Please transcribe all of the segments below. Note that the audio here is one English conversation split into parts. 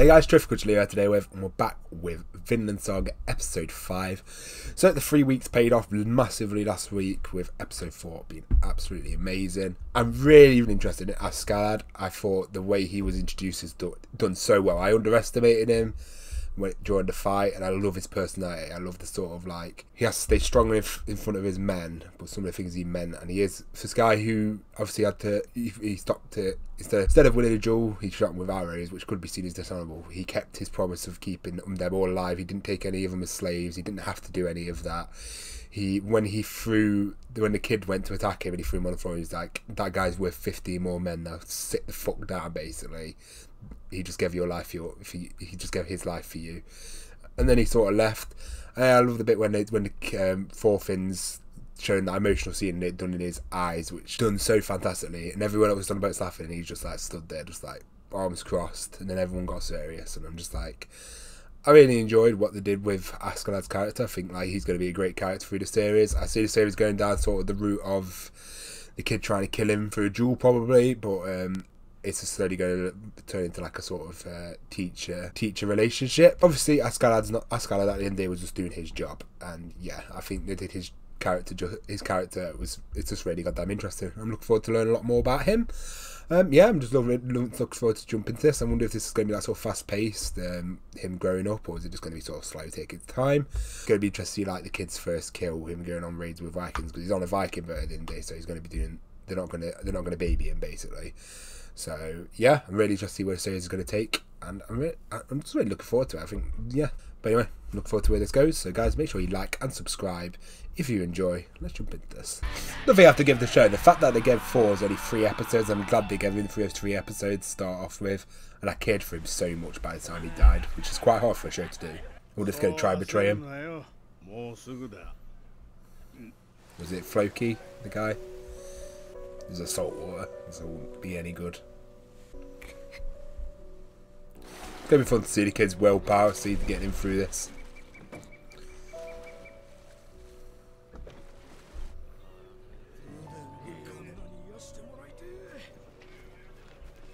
Hey guys, Terrific here today with, and we're back with Vinland Saga episode 5. So the three weeks paid off massively last week with episode 4 being absolutely amazing. I'm really interested in Askeladd. I thought the way he was introduced has do, done so well. I underestimated him when, during the fight, and I love his personality. I love the sort of like he has to stay strong in, in front of his men, but some of the things he meant, and he is this guy who obviously had to he, he stopped it instead instead of winning a duel, he shot him with arrows, which could be seen as dishonourable. He kept his promise of keeping them all alive. He didn't take any of them as slaves. He didn't have to do any of that. He when he threw when the kid went to attack him and he threw him on the floor, he's like, "That guy's worth fifty more men now. Sit the fuck down." Basically, he just gave your life your, for you, he just gave his life for you, and then he sort of left. And I love the bit when they, when the um, Thorfinn's showing that emotional scene done in his eyes, which done so fantastically, and everyone else on the boat's laughing, and he just like stood there, just like arms crossed, and then everyone got serious, and I'm just like. I really enjoyed what they did with Askeladd's character. I think like he's going to be a great character through the series. I see the series going down sort of the route of the kid trying to kill him through a duel, probably, but um, it's slowly going to turn into like a sort of uh, teacher teacher relationship. Obviously, Askeladd's not Ascalad at the end day was just doing his job, and yeah, I think they did his character. His character was it's just really goddamn interesting. I'm looking forward to learn a lot more about him. Um, yeah, I'm just looking, looking forward to jump into this. I wonder if this is going to be that sort of fast paced, um, him growing up, or is it just going to be sort of slow, taking time? It's going to be interesting to see like the kid's first kill, him going on raids with Vikings because he's on a Viking at the end day, so he's going to be doing. They're not going to. They're not going to baby him basically. So yeah, I'm really just see where the series is going to take, and I'm really, I'm just really looking forward to it. I think yeah. But anyway, look forward to where this goes. So guys, make sure you like and subscribe if you enjoy. Let's jump into this. Nothing I have to give the show. The fact that they gave four is only three episodes. I'm glad they gave him three of three episodes to start off with, and I cared for him so much by the time he died, which is quite hard for a show to do. We're just going to try and betray him. Was it Floki, the guy? There's a salt water, so it won't be any good. It's gonna be fun to see the kids' willpower, see them getting him through this.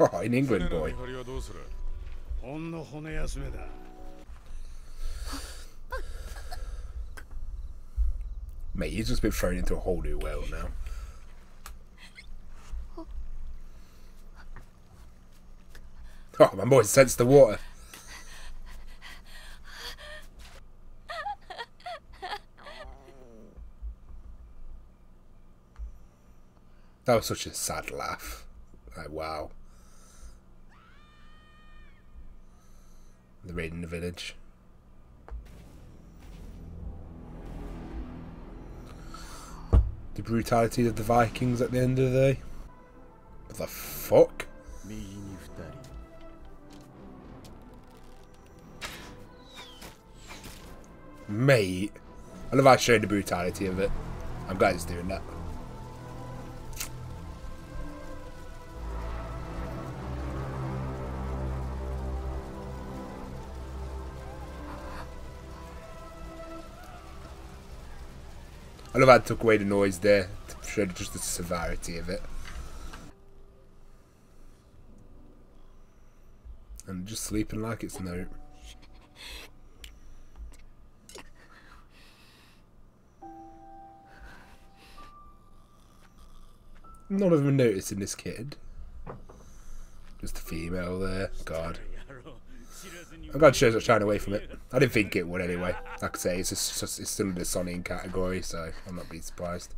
Oh, in England, boy. Mate, he's just been thrown into a whole new world now. Oh, my boy sensed the water. That was such a sad laugh. Like, wow. The raid in the village. The brutality of the Vikings at the end of the day. What the fuck? Mate. I love how I showed the brutality of it. I'm glad he's doing that. I love how I took away the noise there to show just the severity of it. And just sleeping like it's no. None of them noticing this kid. Just a female there. God. I'm glad shows are shying away from it. I didn't think it would anyway. Like I say, it's, just, it's still in the Sonic category, so I'm not being surprised.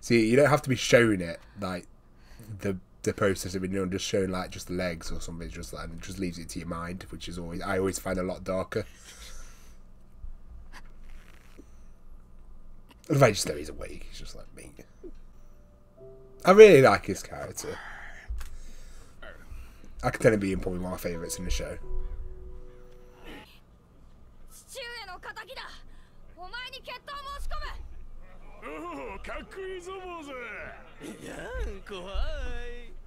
See, you don't have to be showing it, like, the the process of you know, just showing, like, just the legs or something, just like, just leaves it to your mind, which is always, I always find a lot darker. Register he's awake. He's just like me. I really like his character. I can tell him being probably one of my favourites in the show.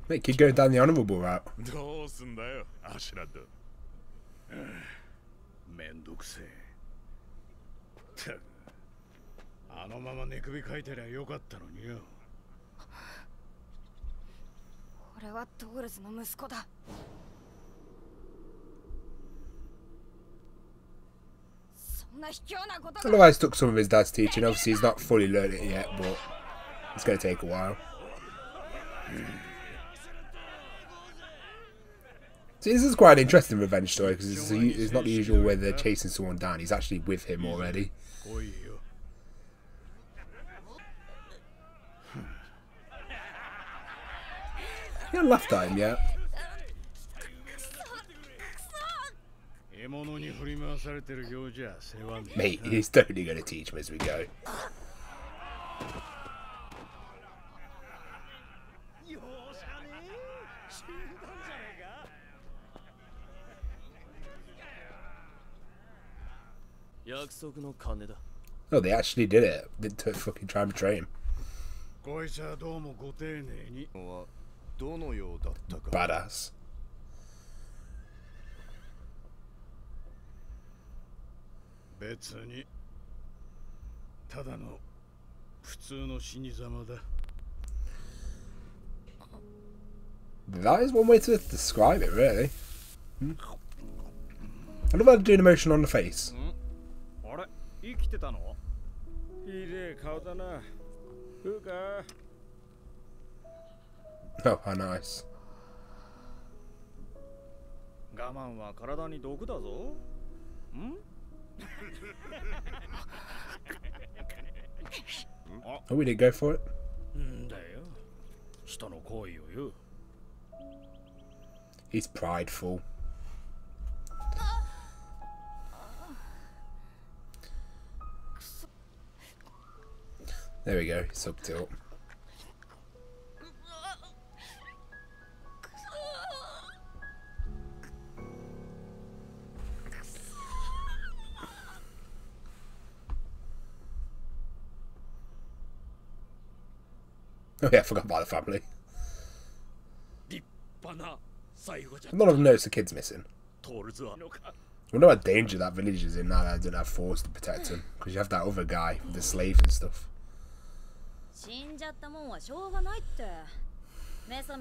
Mate, keep going down the honourable route. あのまま寝首かいてりゃよかったのによ 俺はトールズの息子だそんな卑怯なこと I love how he's took some of his dad's teaching. Obviously, he's not fully learned it yet, but it's going to take a while. See, this is quite an interesting revenge story because it's, it's not the usual way they're chasing someone down. He's actually with him already. You haven't laughed at him yet. 獲物に振り回されてるようじゃ世話ねえ Mate, he's definitely going to teach him as we go. 容赦ねえ死んだんじゃねえか約束の金だ Oh, they actually did it. They took fucking try and betray him. こいつはどうもご丁寧には どのようだったか Badass. 別にただの普通の死に様だ That is one way to describe it, really. Hmm. I love how they do an emotion on the face. あれ生きてたのひでえ顔だな食うか Oh, how nice. 我慢は体に毒だぞん Oh, we did go for it. んだよ人の行為をよ He's prideful. There we go. He sucked Oh yeah, I forgot about the family. None of them knows the kids missing. I wonder what danger that village is in now that I don't have force to protect him. Because you have that other guy, the slave and stuff.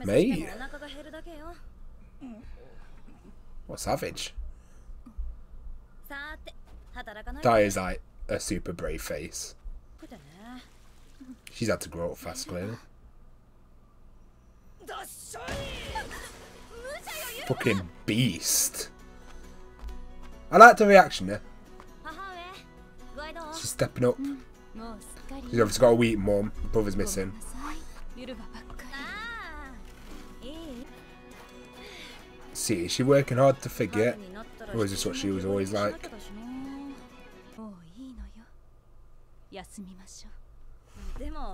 Mate. What savage. That is like a super brave face. She's had to grow up fast, clearly. Fucking beast. I like the reaction there. She's stepping up. She's obviously got a weak mum. Brother's missing. See, is she working hard to forget? Or is this what she was always like?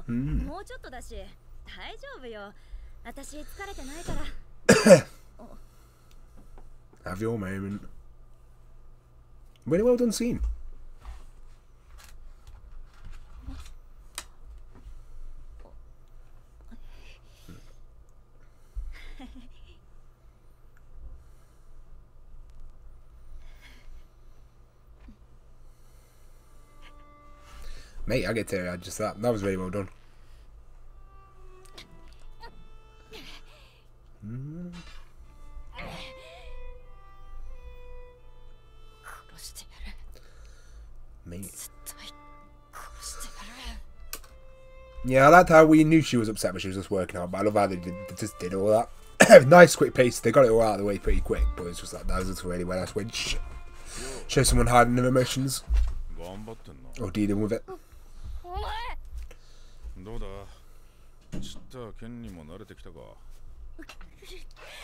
Mm. ういいのよ休みましょうでも、んもうちょっとだし大丈夫よ私疲れてないから Have your moment. Really well done scene. Mate, I get to I just that. That was really well done. Yeah, I liked how we knew she was upset but she was just working hard, but I love how they, did, they just did all that. nice quick pace. They got it all out of the way pretty quick, but it's just like that was a really well nice winch. Show someone hiding their emotions or dealing with it.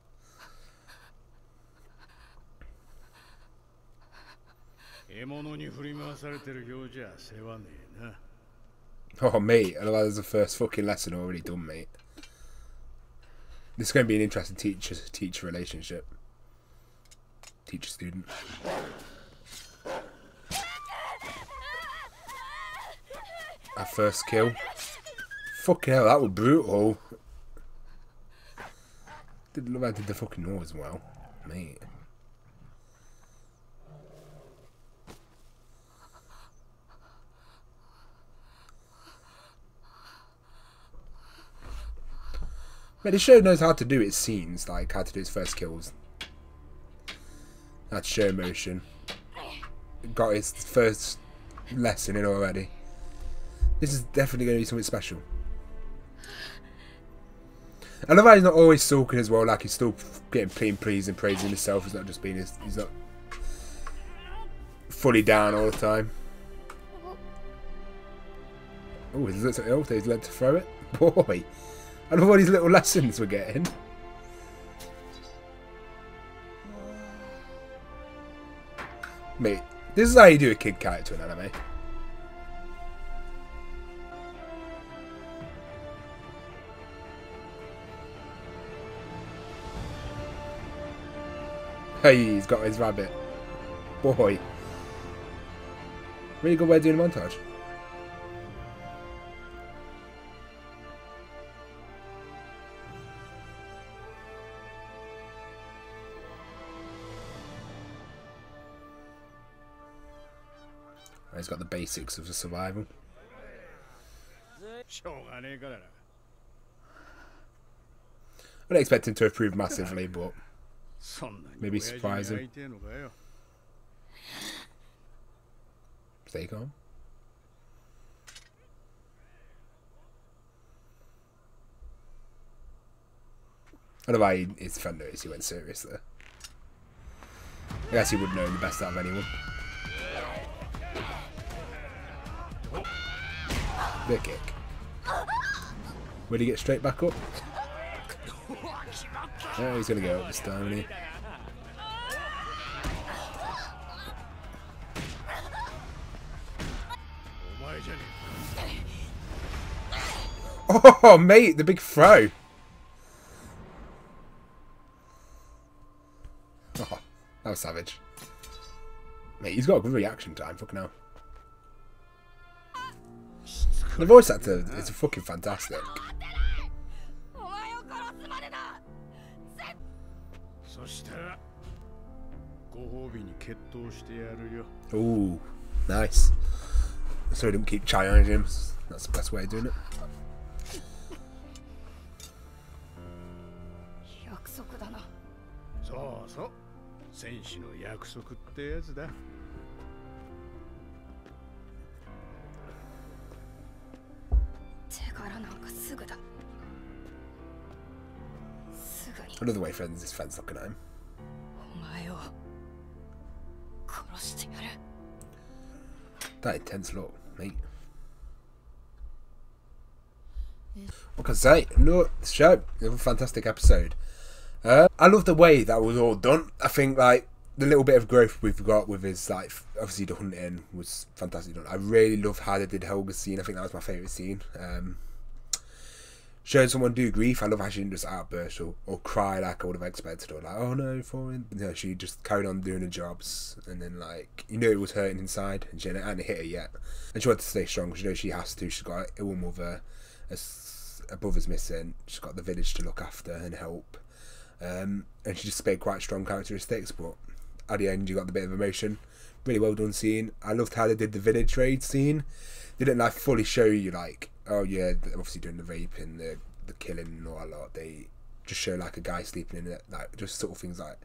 Oh, mate, there's the first fucking lesson already done, mate. This is going to be an interesting teacher teacher relationship. Teacher student. Our first kill. Fucking hell, that was brutal. Didn't look like I did the fucking noise well, mate. But the show knows how to do its scenes, like how to do its first kills. To show emotion. Got its first lesson in already. This is definitely going to be something special. I love how he's not always sulking as well, like he's still getting clean praise and praising himself. He's not just being his, he's not fully down all the time. Oh, oh, he's led to throw it. Boy, I love all these little lessons we're getting. Mate, this is how you do a kid character in anime. Hey, he's got his rabbit. Boy. Really good way of doing a montage. He's got the basics of the survival. I don't expect him to improve massively, but maybe surprise him. Stay calm. I don't know why his friend noticed he went serious there. I guess he would know the best out of anyone. Big kick. Would he get straight back up? Oh, he's gonna go up this time, isn't he? Oh, mate, the big throw. Oh, that was savage. Mate, he's got a good reaction time, fucking hell. The voice actor is fucking fantastic. お前を殺すまでだそしたらご褒美に決闘してやるよ Ooh, nice. So he didn't keep challenging him. That's the best way of doing it. 約束だなそうそう戦士の約束ってやつだ Another way friends his friends looking at him. That intense look, mate. What can I say? No, show. Another fantastic episode. Uh, I love the way that was all done. I think like the little bit of growth we've got with his like obviously the hunting was fantastic done. I really love how they did Helga's scene. I think that was my favourite scene. Um, showing someone do grief. I love how she didn't just outburst or, or cry like I would have expected or like, oh no, for falling. No, she just carried on doing her jobs and then like you know it was hurting inside and she hadn't hit her yet. And she wanted to stay strong. She knows she has to. She's got a ill mother. A, brother's missing. She's got the village to look after and help. Um, and she displayed quite strong characteristics, but at the end you got the bit of emotion. Really well done scene. I loved how they did the village raid scene. They didn't like fully show you like, oh yeah, obviously doing the rape and the the killing and all that lot. They just show like a guy sleeping in it, like just sort of things like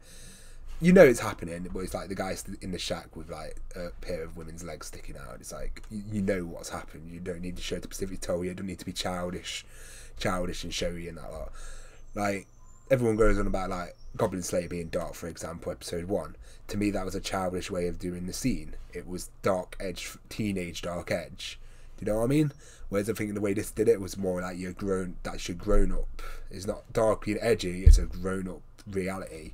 you know it's happening, but it's like the guy's in the shack with like a pair of women's legs sticking out. It's like you, you know what's happened. You don't need to show to specifically tell you. You don't need to be childish, childish and showy and that lot. Like everyone goes on about like Goblin Slayer being dark, for example, episode one. To me, that was a childish way of doing the scene. It was dark edge, teenage dark edge. Do you know what I mean? Whereas I think the way this did it was more like you're grown. That's your grown up. It's not dark and edgy. It's a grown up reality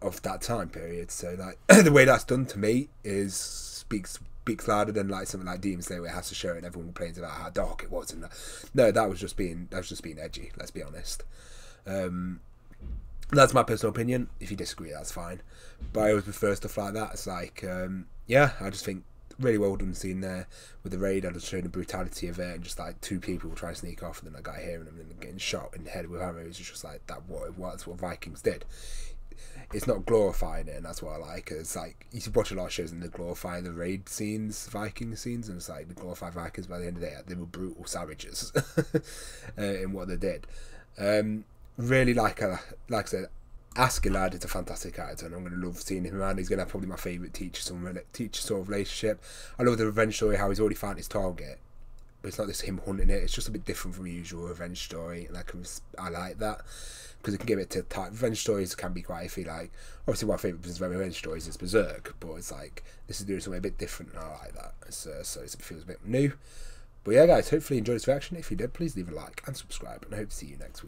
of that time period. So like the way that's done to me is speaks speaks louder than like something like Demon Slayer where it has to show it and everyone complains about how dark it was and that. No, that was just being that was just being edgy. Let's be honest. Um, that's my personal opinion. If you disagree, that's fine. But I always prefer stuff like that. It's like, um, yeah, I just think really well done scene there with the raid. I just showing the brutality of it and just like two people trying to sneak off and then a guy hearing them and then getting shot in the head with arrows. It's just like that. What that's what Vikings did. It's not glorifying it, and that's what I like. It's like you watch a lot of shows and they glorify the raid scenes, Viking scenes, and it's like they glorify Vikings. By the end of the day, they were brutal savages uh, in what they did. Um, really like a, like I said, Askeladd is a fantastic character, and I'm going to love seeing him around. He's going to have probably my favourite teacher, some teacher sort of relationship. I love the revenge story, how he's already found his target, but it's not just him hunting it. It's just a bit different from a usual revenge story, and I can I like that because it can give it to type. Revenge stories can be quite. I feel like obviously my favourite revenge stories is Berserk, but it's like this is doing something a bit different, and I like that. Uh, so, so it feels a bit new. But yeah, guys, hopefully you enjoyed this reaction. If you did, please leave a like and subscribe, and I hope to see you next week.